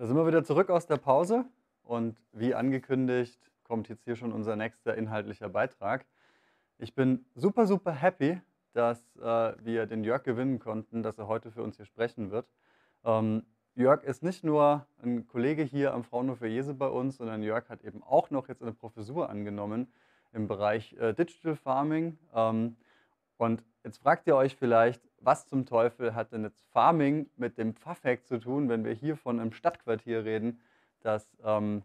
Da sind wir wieder zurück aus der Pause und wie angekündigt kommt jetzt hier schon unser nächster inhaltlicher Beitrag. Ich bin super, super happy, dass äh, wir den Jörg gewinnen konnten, dass er heute für uns hier sprechen wird. Ähm, Jörg ist nicht nur ein Kollege hier am Fraunhofer Jese bei uns, sondern Jörg hat eben auch noch jetzt eine Professur angenommen im Bereich äh, Digital Farming. Ähm, und jetzt fragt ihr euch vielleicht, was zum Teufel hat denn jetzt Farming mit dem Pfaffhack zu tun, wenn wir hier von einem Stadtquartier reden, dass ähm,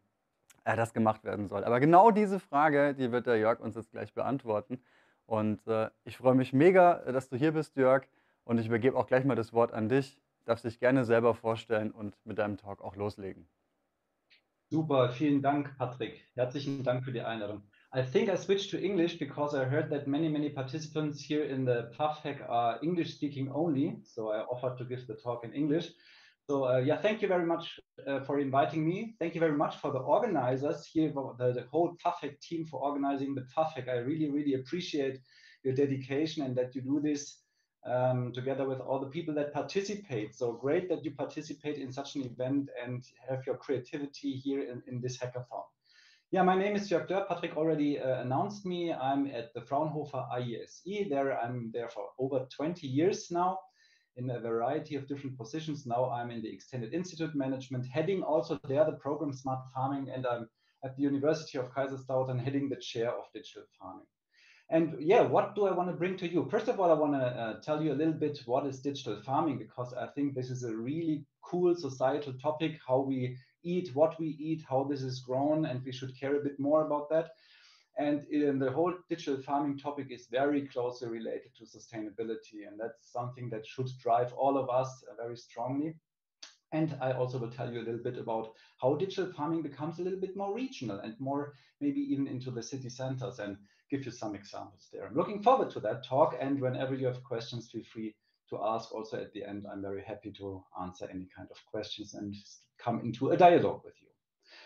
äh, das gemacht werden soll. Aber genau diese Frage, die wird der Jörg uns jetzt gleich beantworten. Und äh, ich freue mich mega, dass du hier bist, Jörg. Und ich übergebe auch gleich mal das Wort an dich. Darfst dich gerne selber vorstellen und mit deinem Talk auch loslegen. Super, vielen Dank, Patrick. Herzlichen Dank für die Einladung. I think I switched to English because I heard that many, many participants here in the Pfaffhack are English speaking only. So I offered to give the talk in English. So uh, yeah, thank you very much uh, for inviting me. Thank you very much for the organizers here, the, the whole Pfaffhack team for organizing the Pfaffhack. I really, really appreciate your dedication and that you do this um, together with all the people that participate. So great that you participate in such an event and have your creativity here in, in this hackathon. Yeah, my name is Jörg Dörr. Patrick already uh, announced me. I'm at the Fraunhofer IESE. There, I'm there for over 20 years now in a variety of different positions. Now I'm in the Extended Institute Management, heading also there the program Smart Farming, and I'm at the University of Kaiserslautern heading the chair of digital farming. And yeah, what do I want to bring to you? First of all, I want to uh, tell you a little bit what is digital farming, because I think this is a really cool societal topic, how we eat, what we eat, how this is grown, and we should care a bit more about that. And in the whole digital farming topic is very closely related to sustainability. And that's something that should drive all of us very strongly. And I also will tell you a little bit about how digital farming becomes a little bit more regional and more maybe even into the city centers and give you some examples there. I'm looking forward to that talk. And whenever you have questions, feel free to ask also at the end. I'm very happy to answer any kind of questions and come into a dialogue with you.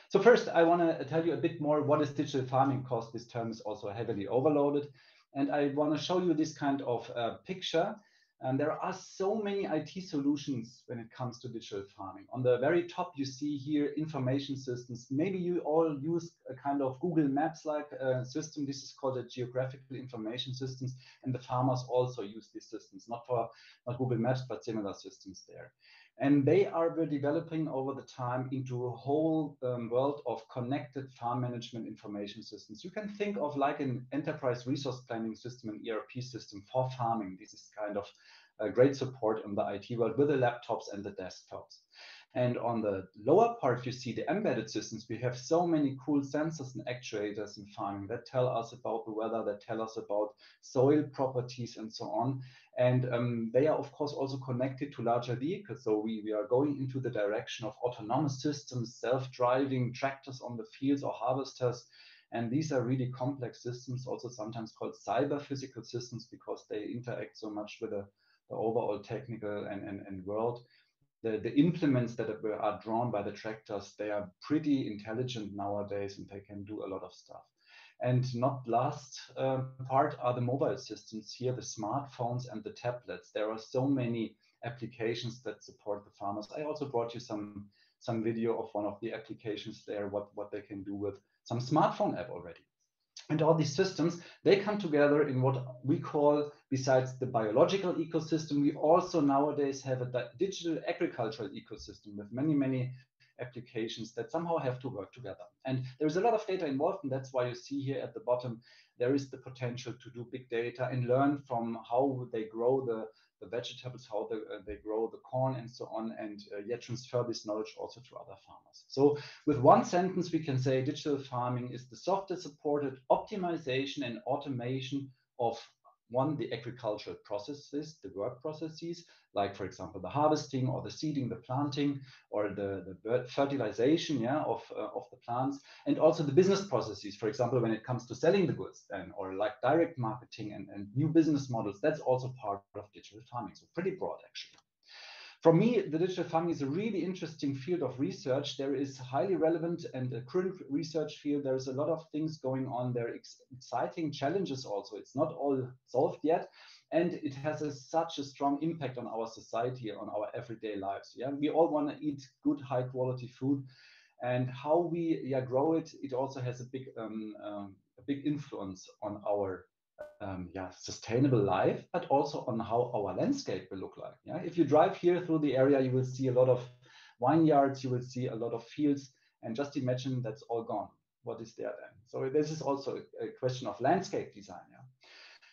So first, I want to tell you a bit more what is digital farming cost. This term is also heavily overloaded. And I want to show you this kind of uh, picture. And there are so many IT solutions when it comes to digital farming. On the very top, you see here information systems. Maybe you all use a kind of Google Maps like uh, system. This is called a geographical information systems. And the farmers also use these systems, not for not Google Maps, but similar systems there. And they are developing over the time into a whole um, world of connected farm management information systems. You can think of like an enterprise resource planning system, an ERP system for farming. This is kind of a great support in the IT world with the laptops and the desktops. And on the lower part, you see the embedded systems. We have so many cool sensors and actuators in farming that tell us about the weather, that tell us about soil properties and so on. And um, they are, of course, also connected to larger vehicles. So we, we are going into the direction of autonomous systems, self-driving tractors on the fields or harvesters. And these are really complex systems, also sometimes called cyber physical systems, because they interact so much with the, the overall technical and, and, and world the, the implements that are drawn by the tractors, they are pretty intelligent nowadays and they can do a lot of stuff. And not last um, part are the mobile systems here, the smartphones and the tablets. There are so many applications that support the farmers. I also brought you some some video of one of the applications there, what, what they can do with some smartphone app already. And all these systems, they come together in what we call, besides the biological ecosystem, we also nowadays have a digital agricultural ecosystem with many, many applications that somehow have to work together. And there's a lot of data involved, and that's why you see here at the bottom, there is the potential to do big data and learn from how they grow the, the vegetables, how the, uh, they grow the corn and so on, and uh, yet transfer this knowledge also to other farmers. So with one sentence, we can say digital farming is the software supported optimization and automation of one, the agricultural processes, the work processes, like for example, the harvesting or the seeding, the planting, or the, the fertilization yeah, of, uh, of the plants, and also the business processes, for example, when it comes to selling the goods then, or like direct marketing and, and new business models, that's also part of digital farming. So pretty broad actually. For me, the digital farming is a really interesting field of research. There is highly relevant and a current research field. There's a lot of things going on. There are ex exciting challenges also. It's not all solved yet. and it has a, such a strong impact on our society, on our everyday lives. Yeah, we all want to eat good, high quality food, and how we yeah grow it. It also has a big um, um, a big influence on our um, yeah, sustainable life, but also on how our landscape will look like. Yeah, if you drive here through the area, you will see a lot of vineyards, you will see a lot of fields, and just imagine that's all gone. What is there then? So this is also a question of landscape design. Yeah?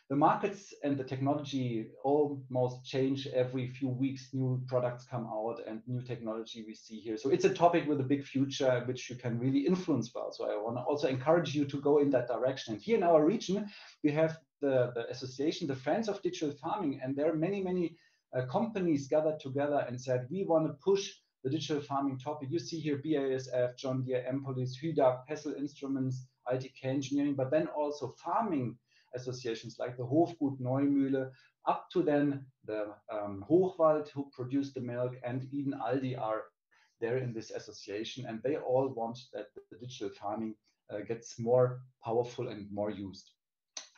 The markets and the technology almost change every few weeks. New products come out and new technology we see here. So it's a topic with a big future which you can really influence well. So I want to also encourage you to go in that direction. And here in our region, we have the, the association, the Friends of Digital Farming, and there are many, many uh, companies gathered together and said, we want to push the digital farming topic. You see here BASF, John Deere, Empolis, HYDAC, Pessl Instruments, ITK Engineering, but then also farming associations like the Hofgut Neumühle, up to then the um, Hochwald who produce the milk and even Aldi are there in this association and they all want that the digital farming uh, gets more powerful and more used.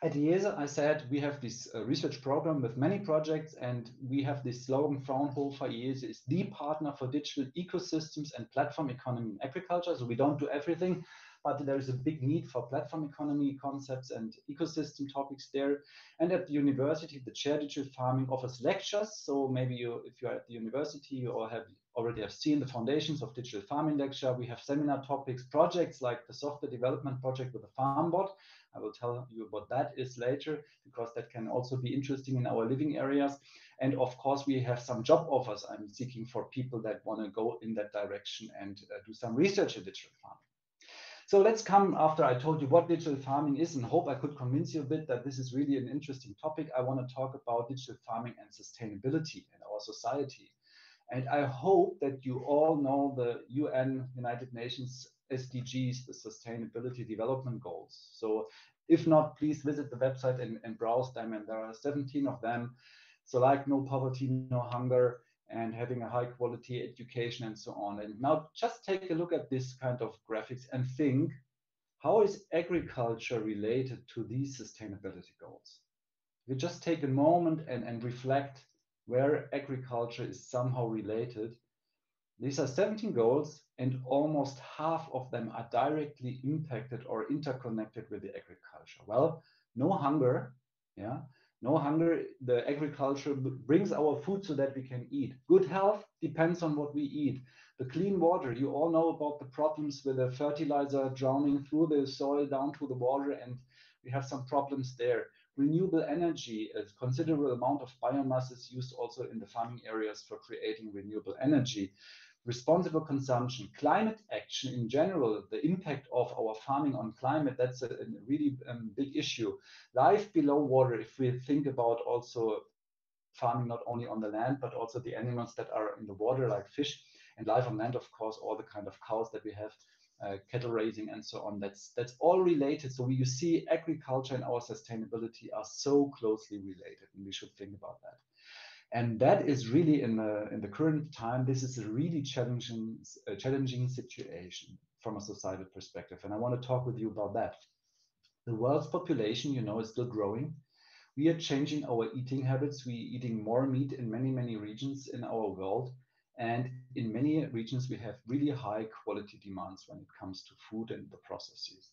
At IESE, I said we have this uh, research program with many projects, and we have this slogan Fraunhofer IESE is the partner for digital ecosystems and platform economy in agriculture. So we don't do everything, but there is a big need for platform economy concepts and ecosystem topics there. And at the university, the chair digital farming offers lectures. So maybe you, if you're at the university, or have already have seen the foundations of digital farming lecture. We have seminar topics, projects like the software development project with the FarmBot. I will tell you what that is later because that can also be interesting in our living areas. And of course, we have some job offers I'm seeking for people that want to go in that direction and uh, do some research in digital farming. So let's come after I told you what digital farming is and hope I could convince you a bit that this is really an interesting topic. I want to talk about digital farming and sustainability in our society. And I hope that you all know the UN United Nations SDGs, the Sustainability Development Goals. So if not, please visit the website and, and browse them. And there are 17 of them. So like no poverty, no hunger, and having a high quality education and so on. And now just take a look at this kind of graphics and think, how is agriculture related to these sustainability goals? We just take a moment and, and reflect where agriculture is somehow related. These are 17 goals and almost half of them are directly impacted or interconnected with the agriculture. Well, no hunger, yeah, no hunger, the agriculture brings our food so that we can eat. Good health depends on what we eat. The clean water, you all know about the problems with the fertilizer drowning through the soil down to the water, and we have some problems there. Renewable energy, a considerable amount of biomass is used also in the farming areas for creating renewable energy responsible consumption, climate action in general, the impact of our farming on climate, that's a, a really um, big issue. Life below water, if we think about also farming not only on the land, but also the animals that are in the water, like fish, and life on land, of course, all the kind of cows that we have, uh, cattle raising and so on. That's that's all related. So we, you see agriculture and our sustainability are so closely related, and we should think about that. And that is really in the, in the current time, this is a really challenging, challenging situation from a societal perspective. And I want to talk with you about that. The world's population, you know, is still growing. We are changing our eating habits. We're eating more meat in many, many regions in our world. And in many regions, we have really high quality demands when it comes to food and the processes.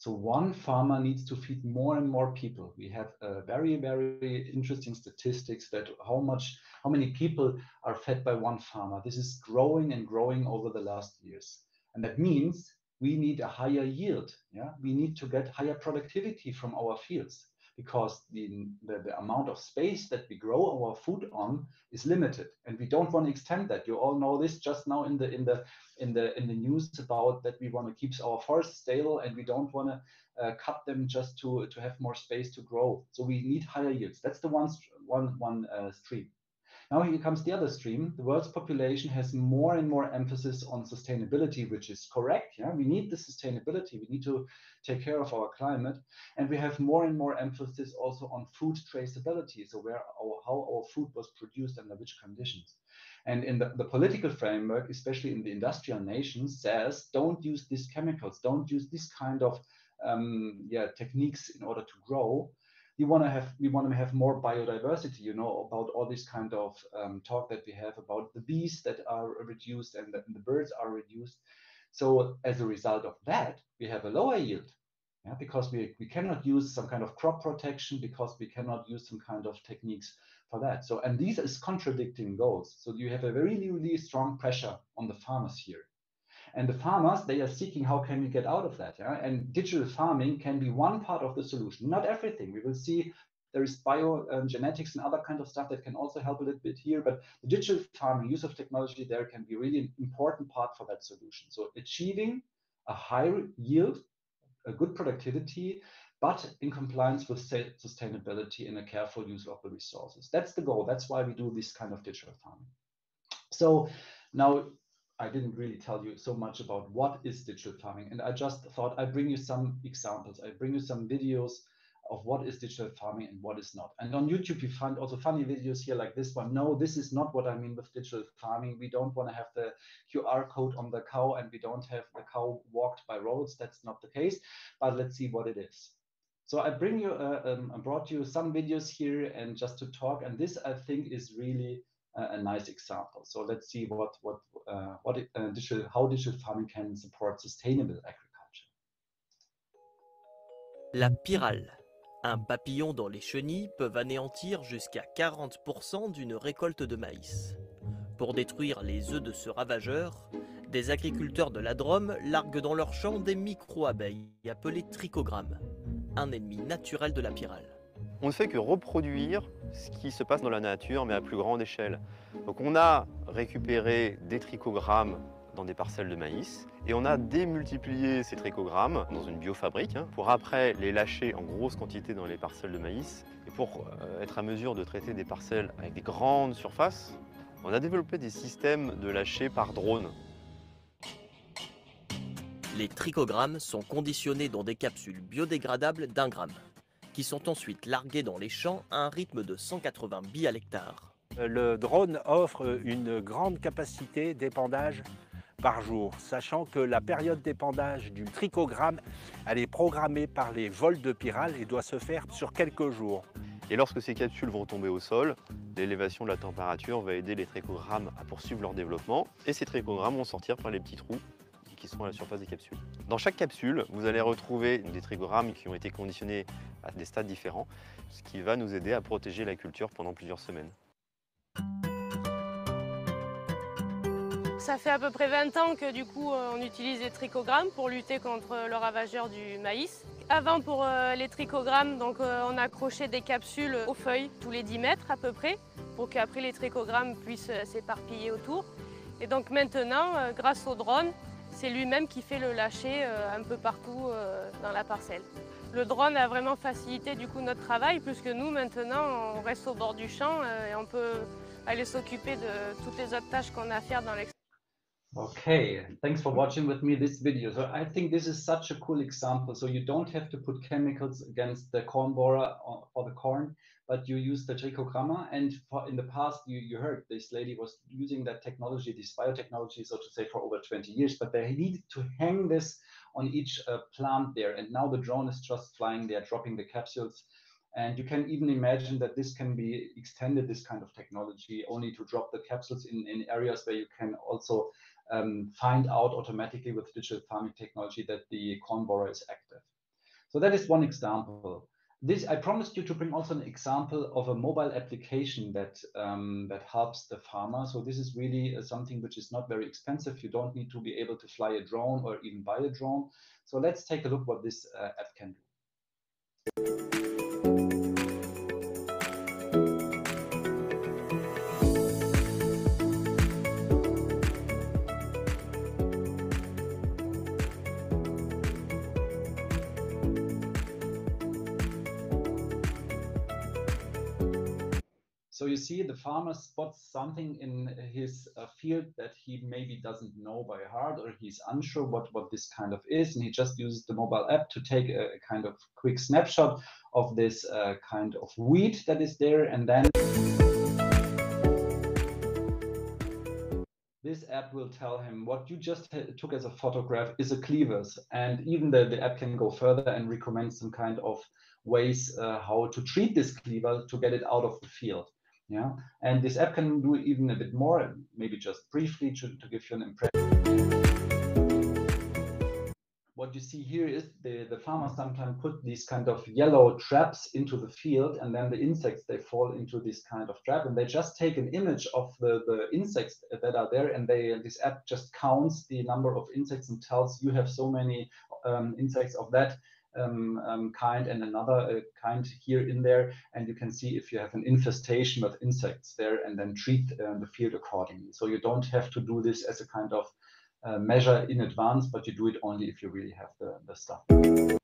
So one farmer needs to feed more and more people. We have very, very interesting statistics that how much, how many people are fed by one farmer. This is growing and growing over the last years. And that means we need a higher yield. Yeah, we need to get higher productivity from our fields because the, the, the, amount of space that we grow our food on is limited. And we don't want to extend that. You all know this just now in the in the in the in the news about that we want to keep our forests stable and we don't want to uh, cut them just to to have more space to grow. So we need higher yields. That's the one one one uh, stream now here comes the other stream. The world's population has more and more emphasis on sustainability, which is correct. Yeah, we need the sustainability. We need to take care of our climate, and we have more and more emphasis also on food traceability. So where our how our food was produced under which conditions. And in the, the political framework, especially in the industrial nations, says don't use these chemicals, don't use this kind of um, yeah techniques in order to grow we want to have we want to have more biodiversity you know about all this kind of um, talk that we have about the bees that are reduced and the, and the birds are reduced. So as a result of that we have a lower yield. Yeah, because we, we cannot use some kind of crop protection because we cannot use some kind of techniques for that. So and these is contradicting goals. So you have a very really strong pressure on the farmers here and the farmers, they are seeking how can we get out of that. Yeah? And digital farming can be one part of the solution, not everything. We will see there is biogenetics um, and other kind of stuff that can also help a little bit here. But the digital farming, use of technology there can be really an important part for that solution. So achieving a high yield, a good productivity, but in compliance with sustainability and a careful use of the resources. That's the goal. That's why we do this kind of digital farming. So now I didn't really tell you so much about what is digital farming. And I just thought I'd bring you some examples. I bring you some videos of what is digital farming and what is not. And on YouTube, you find also funny videos here like this one. No, this is not what I mean with digital farming. We don't want to have the QR code on the cow and we don't have the cow walked by roads. That's not the case. But let's see what it is. So I bring you, uh, um, I brought you some videos here and just to talk. And this I think is really a nice example. So let's see what uh, uh, how digital farming can support sustainable agriculture. La pyrale. Un papillon dans les chenilles peut anéantir jusqu'à 40% d'une récolte de maïs. Pour détruire les œufs de ce ravageur, des agriculteurs de la Drôme larguent dans leurs champs des micro-abeilles appelées trichogrammes, un ennemi naturel de la pyrale on ne fait que reproduire ce qui se passe dans la nature, mais à plus grande échelle. Donc on a récupéré des trichogrammes dans des parcelles de maïs, et on a démultiplié ces trichogrammes dans une biofabrique, hein, pour après les lâcher en grosse quantité dans les parcelles de maïs. Et pour euh, être à mesure de traiter des parcelles avec des grandes surfaces, on a développé des systèmes de lâcher par drone. Les trichogrammes sont conditionnés dans des capsules biodégradables d'un gramme qui sont ensuite largués dans les champs à un rythme de 180 billes à l'hectare. Le drone offre une grande capacité d'épandage par jour, sachant que la période d'épandage du trichogramme, elle est programmée par les vols de pyrale et doit se faire sur quelques jours. Et lorsque ces capsules vont tomber au sol, l'élévation de la température va aider les trichogrammes à poursuivre leur développement et ces trichogrammes vont sortir par les petits trous qui sont à la surface des capsules. Dans chaque capsule, vous allez retrouver des trigogrammes qui ont été conditionnés à des stades différents, ce qui va nous aider à protéger la culture pendant plusieurs semaines. Ça fait à peu près 20 ans que du coup euh, on utilise les trichogrammes pour lutter contre le ravageur du maïs. Avant pour euh, les trichogrammes, donc euh, on accrochait des capsules aux feuilles tous les 10 mètres à peu près pour qu'après les trichogrammes puissent s'éparpiller autour. Et donc maintenant, grâce au drone, c'est lui-même qui fait le lâcher un peu partout dans la parcelle. Le drone a vraiment facilité du coup notre travail puisque nous maintenant on reste au bord du champ euh, et on peut aller s'occuper de toutes les autres tâches qu'on a à faire dans l'extérieur. Okay, thanks for watching with me this video. So I think this is such a cool example. So you don't have to put chemicals against the corn borer or the corn. But you use the trichogramma. And for, in the past, you, you heard this lady was using that technology, this biotechnology, so to say, for over 20 years, but they needed to hang this on each uh, plant there. And now the drone is just flying there, dropping the capsules. And you can even imagine that this can be extended, this kind of technology, only to drop the capsules in, in areas where you can also um, find out automatically with digital farming technology that the corn borer is active. So that is one example this I promised you to bring also an example of a mobile application that um, that helps the farmer. So this is really uh, something which is not very expensive. You don't need to be able to fly a drone or even buy a drone. So let's take a look what this uh, app can do. So you see the farmer spots something in his uh, field that he maybe doesn't know by heart or he's unsure what, what this kind of is. And he just uses the mobile app to take a, a kind of quick snapshot of this uh, kind of wheat that is there. And then this app will tell him what you just took as a photograph is a cleavers. And even the, the app can go further and recommend some kind of ways uh, how to treat this cleaver to get it out of the field. Yeah, and this app can do even a bit more, maybe just briefly to, to give you an impression. What you see here is the, the farmers sometimes put these kind of yellow traps into the field and then the insects, they fall into this kind of trap and they just take an image of the, the insects that are there and they this app just counts the number of insects and tells you have so many um, insects of that kind and another uh, kind here in there and you can see if you have an infestation with insects there and then treat uh, the field accordingly. So you don't have to do this as a kind of uh, measure in advance, but you do it only if you really have the, the stuff.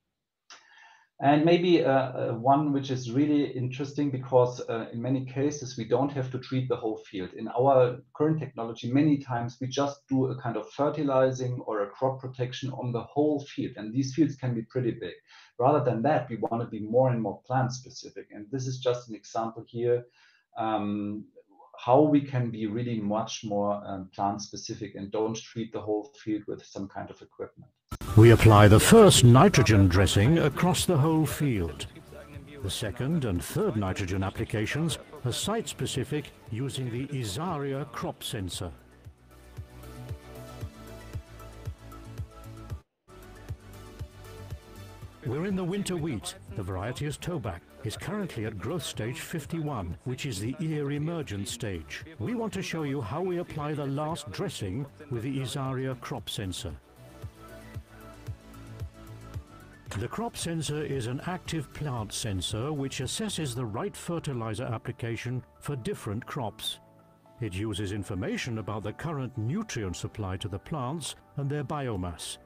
And maybe uh, uh, one which is really interesting because uh, in many cases we don't have to treat the whole field. In our current technology, many times we just do a kind of fertilizing or a crop protection on the whole field. And these fields can be pretty big. Rather than that, we want to be more and more plant specific. And this is just an example here um, how we can be really much more um, plant specific and don't treat the whole field with some kind of equipment. We apply the first nitrogen dressing across the whole field. The second and third nitrogen applications are site-specific using the Isaria crop sensor. We're in the winter wheat. The variety is Tobak is currently at growth stage 51, which is the ear emergence stage. We want to show you how we apply the last dressing with the Isaria crop sensor. The crop sensor is an active plant sensor which assesses the right fertilizer application for different crops. It uses information about the current nutrient supply to the plants and their biomass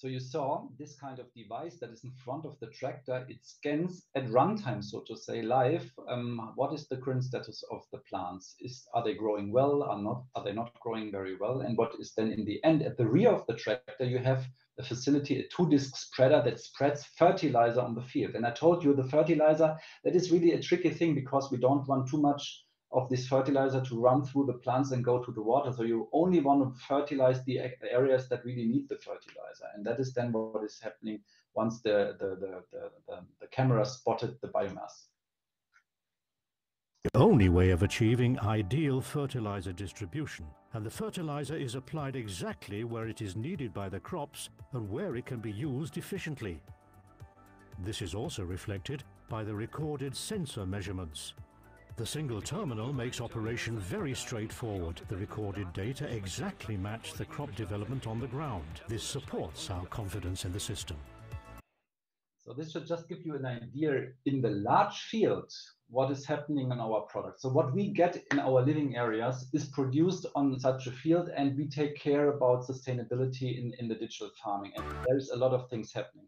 So you saw this kind of device that is in front of the tractor. It scans at runtime, so to say, live. Um, what is the current status of the plants? Is are they growing well? Are not? Are they not growing very well? And what is then in the end at the rear of the tractor? You have a facility, a two-disc spreader that spreads fertilizer on the field. And I told you the fertilizer that is really a tricky thing because we don't want too much of this fertilizer to run through the plants and go to the water. So you only want to fertilize the areas that really need the fertilizer. And that is then what is happening once the, the, the, the, the, the camera spotted the biomass. The only way of achieving ideal fertilizer distribution. And the fertilizer is applied exactly where it is needed by the crops and where it can be used efficiently. This is also reflected by the recorded sensor measurements. The single terminal makes operation very straightforward. The recorded data exactly match the crop development on the ground. This supports our confidence in the system. So this should just give you an idea in the large field what is happening in our product. So what we get in our living areas is produced on such a field and we take care about sustainability in, in the digital farming. And there's a lot of things happening.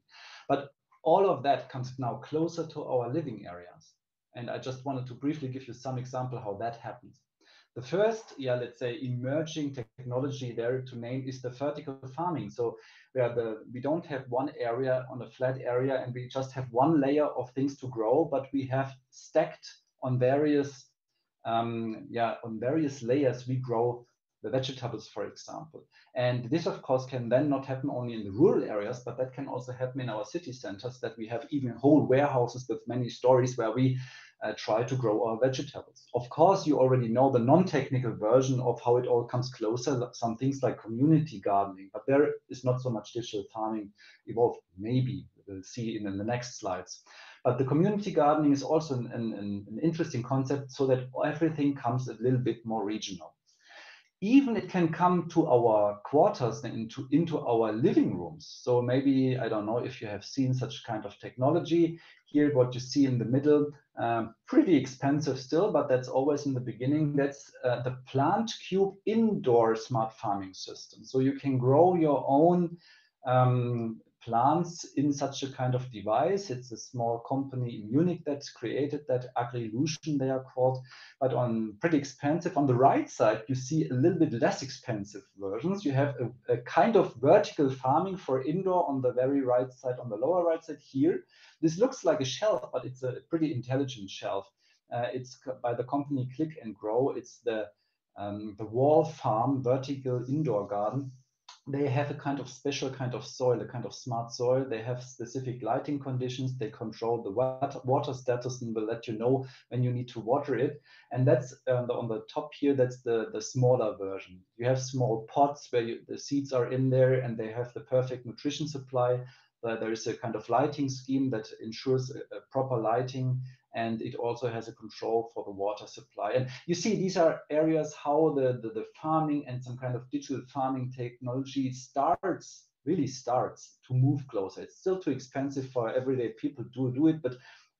But all of that comes now closer to our living areas. And I just wanted to briefly give you some example how that happens. The first, yeah, let's say emerging technology there to name is the vertical farming. So where the we don't have one area on a flat area and we just have one layer of things to grow, but we have stacked on various um, yeah on various layers we grow the vegetables, for example. And this, of course, can then not happen only in the rural areas, but that can also happen in our city centers that we have even whole warehouses with many stories where we uh, try to grow our vegetables. Of course, you already know the non-technical version of how it all comes closer, some things like community gardening, but there is not so much digital farming evolved. Maybe we'll see in, in the next slides. But the community gardening is also an, an, an interesting concept so that everything comes a little bit more regional even it can come to our quarters and into, into our living rooms. So maybe, I don't know if you have seen such kind of technology. Here, what you see in the middle, um, pretty expensive still, but that's always in the beginning. That's uh, the Plant Cube indoor smart farming system. So you can grow your own um, plants in such a kind of device. It's a small company in Munich that created that Agrilution, they are called, but on pretty expensive. On the right side, you see a little bit less expensive versions. You have a, a kind of vertical farming for indoor on the very right side, on the lower right side here. This looks like a shelf, but it's a pretty intelligent shelf. Uh, it's by the company Click and Grow. It's the um, the wall farm, vertical indoor garden, they have a kind of special kind of soil, a kind of smart soil. They have specific lighting conditions. They control the water status and will let you know when you need to water it. And that's um, on the top here, that's the, the smaller version. You have small pots where you, the seeds are in there and they have the perfect nutrition supply. Uh, there is a kind of lighting scheme that ensures a, a proper lighting and it also has a control for the water supply. And you see, these are areas how the, the, the, farming and some kind of digital farming technology starts, really starts to move closer. It's still too expensive for everyday people to do it, but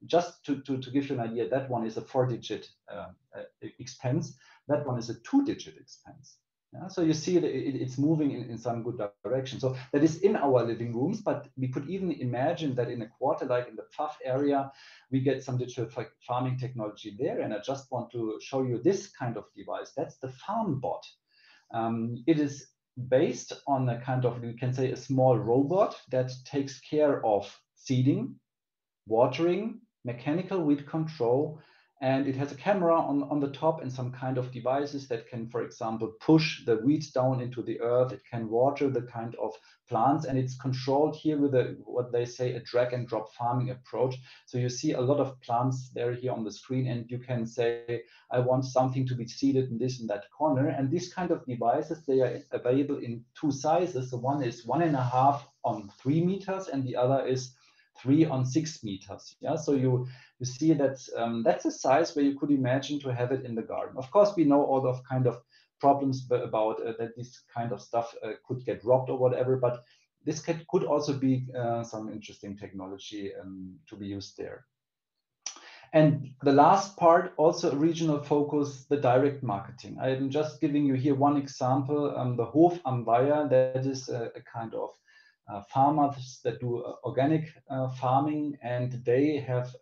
just to, to, to give you an idea, that one is a four digit uh, uh, expense. That one is a two digit expense. Yeah, so you see that it, it's moving in, in some good direction. So that is in our living rooms, but we could even imagine that in a quarter, like in the Pfaff area, we get some digital farming technology there. And I just want to show you this kind of device. That's the FarmBot. Um, it is based on a kind of, we can say, a small robot that takes care of seeding, watering, mechanical weed control, and it has a camera on, on the top and some kind of devices that can, for example, push the weeds down into the earth. It can water the kind of plants, and it's controlled here with a what they say a drag and drop farming approach. So you see a lot of plants there here on the screen, and you can say, I want something to be seeded in this and that corner. And these kind of devices they are available in two sizes. The one is one and a half on three meters, and the other is three on six meters. Yeah, so you you see that um, that's a size where you could imagine to have it in the garden. Of course, we know all of kind of problems about uh, that this kind of stuff uh, could get robbed or whatever, but this could, could also be uh, some interesting technology um, to be used there. And the last part, also a regional focus, the direct marketing. I am just giving you here one example, um, the Hof am Weiher, that is a, a kind of farmers that do uh, organic uh, farming and they have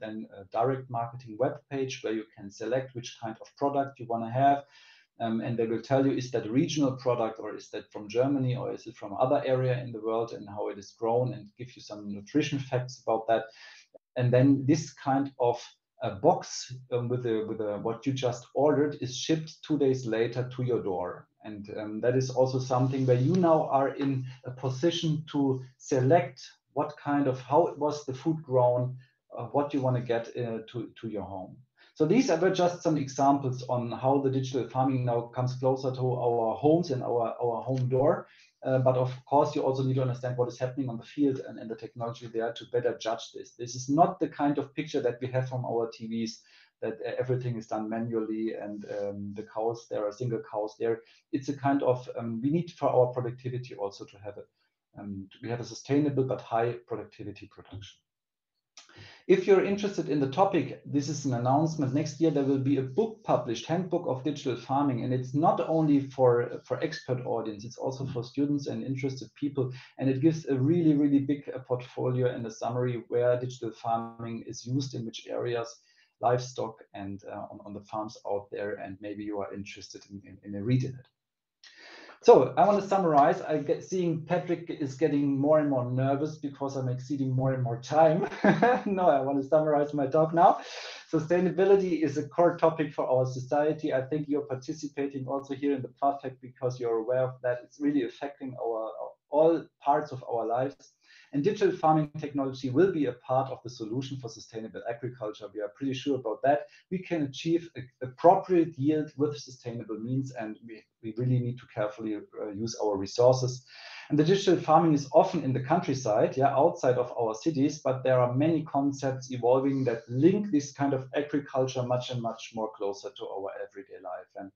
then a direct marketing web page where you can select which kind of product you want to have um, and they will tell you is that a regional product or is that from Germany or is it from other area in the world and how it is grown and give you some nutrition facts about that. And then this kind of a box um, with, a, with a, what you just ordered is shipped two days later to your door. And um, that is also something where you now are in a position to select what kind of, how it was the food grown, uh, what you want to get uh, to, to your home. So these are just some examples on how the digital farming now comes closer to our homes and our, our home door. Uh, but of course, you also need to understand what is happening on the field and, and the technology there to better judge this. This is not the kind of picture that we have from our TVs that everything is done manually and um, the cows, there are single cows there. It's a kind of, um, we need for our productivity also to have it. Um, we have a sustainable but high productivity production. If you're interested in the topic, this is an announcement. Next year, there will be a book published, Handbook of Digital Farming. And it's not only for, for expert audience, it's also for students and interested people. And it gives a really, really big uh, portfolio and a summary where digital farming is used in which areas, livestock and uh, on, on the farms out there. And maybe you are interested in, in, in a read in it. So I want to summarize. I get seeing Patrick is getting more and more nervous because I'm exceeding more and more time. no, I want to summarize my talk now. Sustainability is a core topic for our society. I think you're participating also here in the project because you're aware of that. It's really affecting our all parts of our lives. And digital farming technology will be a part of the solution for sustainable agriculture. We are pretty sure about that. We can achieve appropriate yield with sustainable means, and we, we really need to carefully uh, use our resources. And the digital farming is often in the countryside, yeah, outside of our cities, but there are many concepts evolving that link this kind of agriculture much and much more closer to our everyday life. And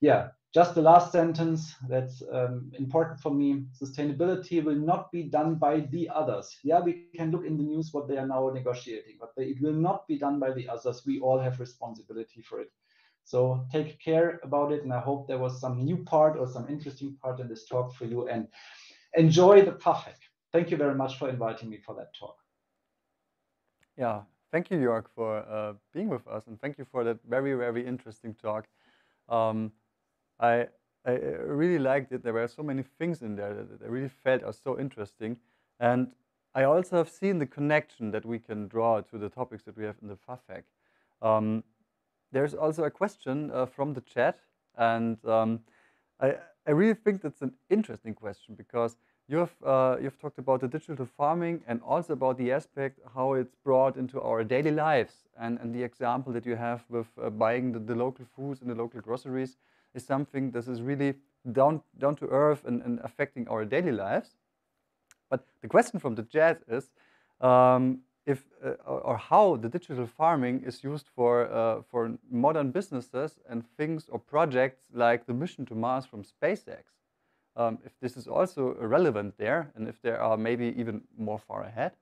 yeah, just the last sentence that's um, important for me. Sustainability will not be done by the others. Yeah, we can look in the news what they are now negotiating, but they, it will not be done by the others. We all have responsibility for it. So take care about it. And I hope there was some new part or some interesting part in this talk for you and enjoy the Pfaff Thank you very much for inviting me for that talk. Yeah, thank you, Jörg, for uh, being with us. And thank you for that very, very interesting talk. Um, I, I really liked it. There were so many things in there that I really felt are so interesting. And I also have seen the connection that we can draw to the topics that we have in the Hack. Um, there's also a question uh, from the chat, And um, I, I really think that's an interesting question because you've, uh, you've talked about the digital farming and also about the aspect how it's brought into our daily lives. And, and the example that you have with uh, buying the, the local foods and the local groceries is something that is really down, down to earth and, and affecting our daily lives. But the question from the chat is um, if uh, or how the digital farming is used for, uh, for modern businesses and things or projects like the mission to Mars from SpaceX. Um, if this is also relevant there and if there are maybe even more far ahead.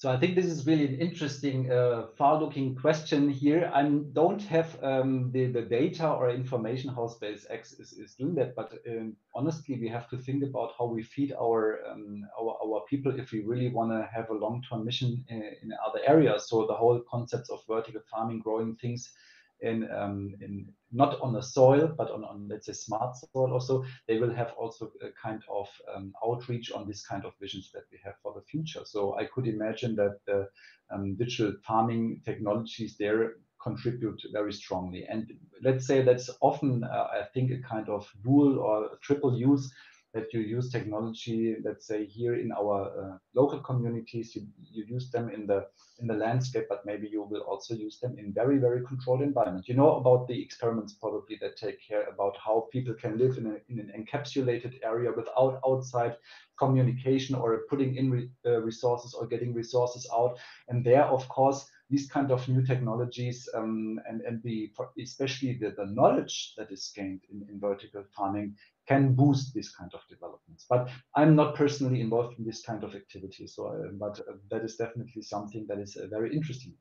So I think this is really an interesting, uh, far-looking question here. I don't have um, the, the data or information how SpaceX is, is doing that, but um, honestly, we have to think about how we feed our um, our, our people if we really want to have a long-term mission in, in other areas. So the whole concepts of vertical farming, growing things in, um, in not on the soil, but on, on let's say smart soil also, they will have also a kind of um, outreach on this kind of visions that we have for the future. So I could imagine that the um, digital farming technologies there contribute very strongly. And let's say that's often, uh, I think, a kind of dual or triple use that you use technology, let's say here in our uh, local communities, you, you use them in the in the landscape, but maybe you will also use them in very, very controlled environment. You know about the experiments probably that take care about how people can live in, a, in an encapsulated area without outside communication or putting in re, uh, resources or getting resources out. And there, of course, these kind of new technologies um, and, and the especially the, the knowledge that is gained in, in vertical farming can boost this kind of developments. But I'm not personally involved in this kind of activity. So, uh, but uh, that is definitely something that is uh, very interesting.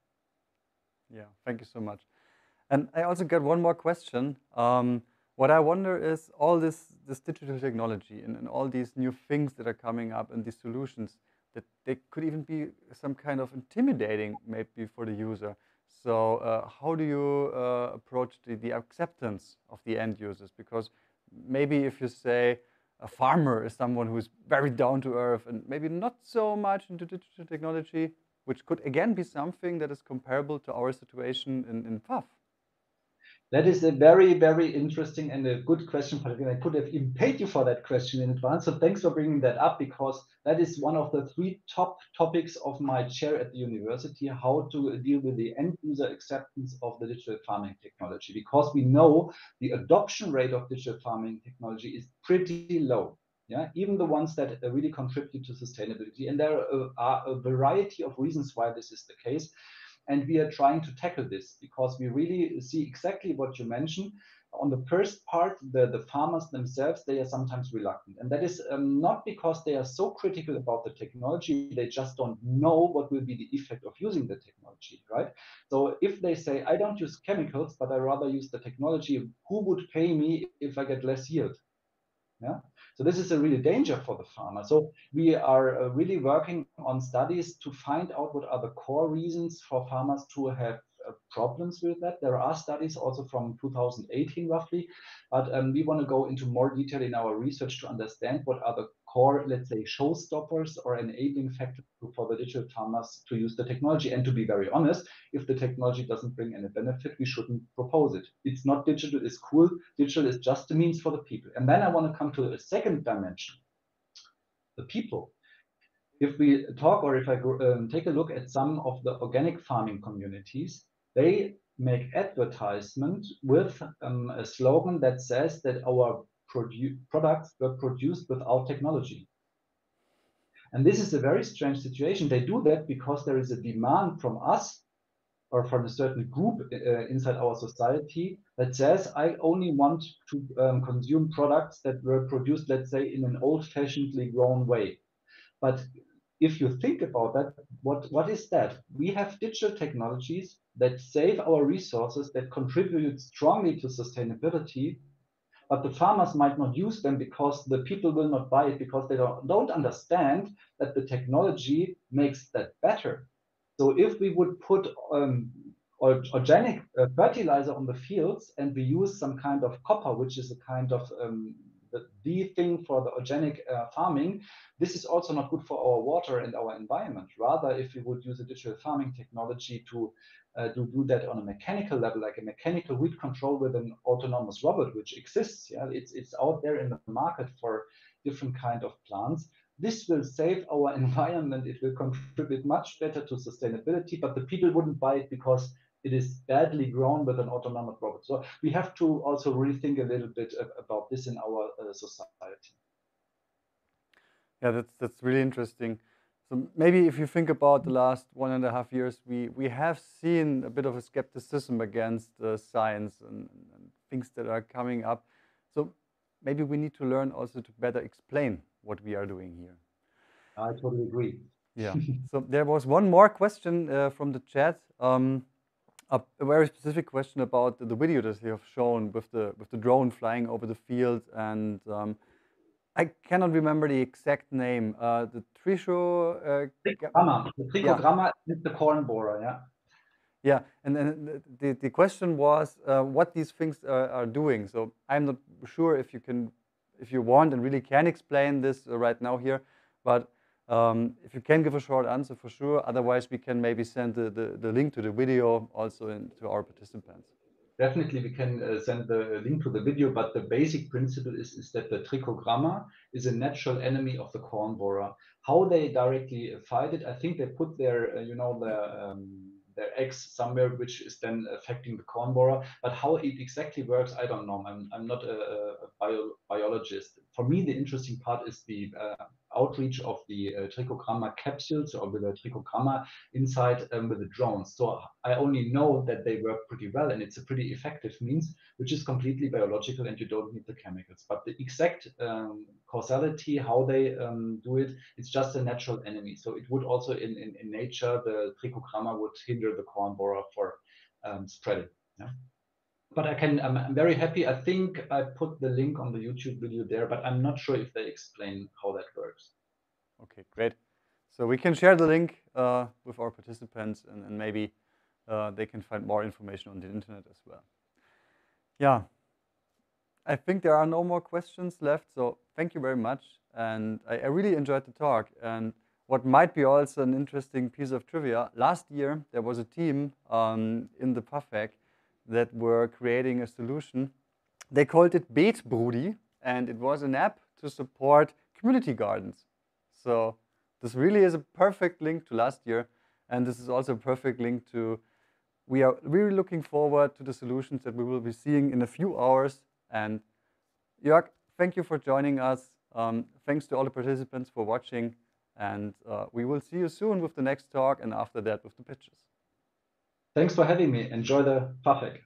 Yeah, thank you so much. And I also got one more question. Um, what I wonder is all this, this digital technology and, and all these new things that are coming up and these solutions that they could even be some kind of intimidating maybe for the user. So uh, how do you uh, approach the, the acceptance of the end users? Because maybe if you say a farmer is someone who's very down to earth and maybe not so much into digital technology, which could again be something that is comparable to our situation in, in Pfaff. That is a very, very interesting and a good question. I could have even paid you for that question in advance. So thanks for bringing that up because that is one of the three top topics of my chair at the university, how to deal with the end user acceptance of the digital farming technology. Because we know the adoption rate of digital farming technology is pretty low. Yeah, even the ones that really contribute to sustainability. And there are a variety of reasons why this is the case. And we are trying to tackle this because we really see exactly what you mentioned. On the first part, the, the farmers themselves, they are sometimes reluctant. And that is um, not because they are so critical about the technology, they just don't know what will be the effect of using the technology, right? So if they say, I don't use chemicals, but I rather use the technology, who would pay me if I get less yield? Yeah. So this is a really danger for the farmer. So we are uh, really working on studies to find out what are the core reasons for farmers to have uh, problems with that. There are studies also from 2018 roughly, but um, we want to go into more detail in our research to understand what are the core, let's say, showstoppers or enabling factor for the digital farmers to use the technology. And to be very honest, if the technology doesn't bring any benefit, we shouldn't propose it. It's not digital, it's cool. Digital is just a means for the people. And then I want to come to a second dimension, the people. If we talk or if I um, take a look at some of the organic farming communities, they make advertisement with um, a slogan that says that our products were produced without technology. And this is a very strange situation. They do that because there is a demand from us or from a certain group uh, inside our society that says, I only want to um, consume products that were produced, let's say, in an old fashionedly grown way. But if you think about that, what, what is that? We have digital technologies that save our resources, that contribute strongly to sustainability, but the farmers might not use them because the people will not buy it because they don't, don't understand that the technology makes that better. So if we would put um, organic uh, fertilizer on the fields and we use some kind of copper, which is a kind of um, the, the thing for the organic uh, farming, this is also not good for our water and our environment. Rather, if we would use a digital farming technology to to do that on a mechanical level, like a mechanical weed control with an autonomous robot, which exists. Yeah, it's it's out there in the market for different kind of plants. This will save our environment. It will contribute much better to sustainability, but the people wouldn't buy it because it is badly grown with an autonomous robot. So we have to also rethink a little bit about this in our uh, society. Yeah, that's that's really interesting. So maybe if you think about the last one and a half years, we, we have seen a bit of a skepticism against uh, science and, and, things that are coming up. So maybe we need to learn also to better explain what we are doing here. I totally agree. Yeah. so there was one more question uh, from the chat. Um, a, a, very specific question about the, the, video that you have shown with the with the drone flying over the field and um, I cannot remember the exact name. Uh, the Trisho. Uh, Trichogramma. The Trichogramma yeah. is the corn borer. Yeah. Yeah, and then the, the question was uh, what these things are, are, doing. So I'm not sure if you can, if you want and really can explain this uh, right now here, but um, if you can give a short answer for sure, otherwise we can maybe send the, the, the link to the video also in, to our participants definitely we can uh, send the link to the video, but the basic principle is, is that the trichogramma is a natural enemy of the corn borer. How they directly fight it, I think they put their, uh, you know, their, um, their eggs somewhere, which is then affecting the corn borer. But how it exactly works, I don't know. I'm, I'm not a, a bio, biologist. For me, the interesting part is the uh, outreach of the uh, trichogramma capsules or with a trichogramma inside um, with the drones. So I only know that they work pretty well and it's a pretty effective means, which is completely biological and you don't need the chemicals. But the exact um, causality, how they um, do it, it's just a natural enemy. So it would also in, in, in nature, the trichogramma would hinder the corn borer for um, spreading. Yeah? But I can, I'm, very happy. I think I put the link on the YouTube video there, but I'm not sure if they explain how that works. Okay, great. So we can share the link uh, with our participants and, and maybe uh, they can find more information on the internet as well. Yeah, I think there are no more questions left. So thank you very much. And I, I really enjoyed the talk. And what might be also an interesting piece of trivia, last year there was a team um, in the Pfaffhack that were creating a solution. They called it Beetbrudi, and it was an app to support community gardens. So this really is a perfect link to last year, and this is also a perfect link to, we are really looking forward to the solutions that we will be seeing in a few hours. And Jörg, thank you for joining us. Um, thanks to all the participants for watching, and uh, we will see you soon with the next talk, and after that with the pitches. Thanks for having me. Enjoy the Pfaffhack.